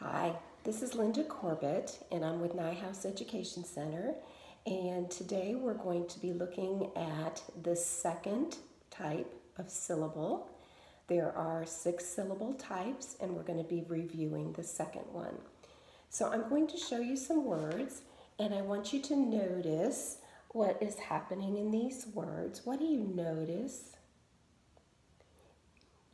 Hi, this is Linda Corbett, and I'm with Neuhaus Education Center. And today we're going to be looking at the second type of syllable. There are six syllable types, and we're going to be reviewing the second one. So I'm going to show you some words, and I want you to notice what is happening in these words. What do you notice?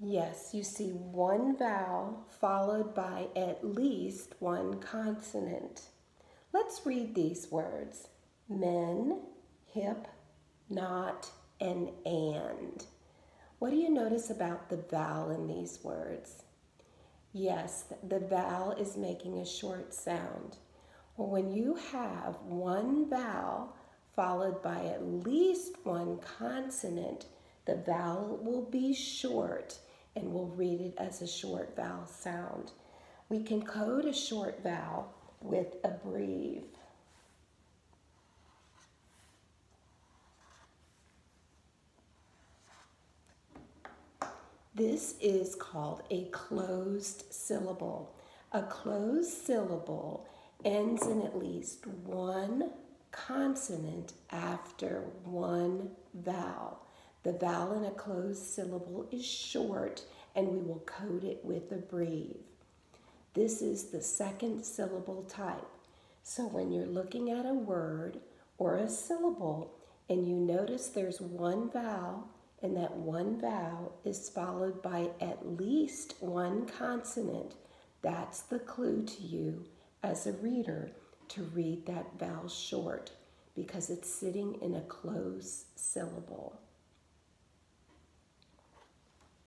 Yes, you see one vowel followed by at least one consonant. Let's read these words. Men, hip, not, and and. What do you notice about the vowel in these words? Yes, the vowel is making a short sound. Well, when you have one vowel followed by at least one consonant, the vowel will be short and we'll read it as a short vowel sound. We can code a short vowel with a breve. This is called a closed syllable. A closed syllable ends in at least one consonant after one vowel. The vowel in a closed syllable is short and we will code it with a breve. This is the second syllable type. So when you're looking at a word or a syllable and you notice there's one vowel and that one vowel is followed by at least one consonant, that's the clue to you as a reader to read that vowel short because it's sitting in a closed syllable.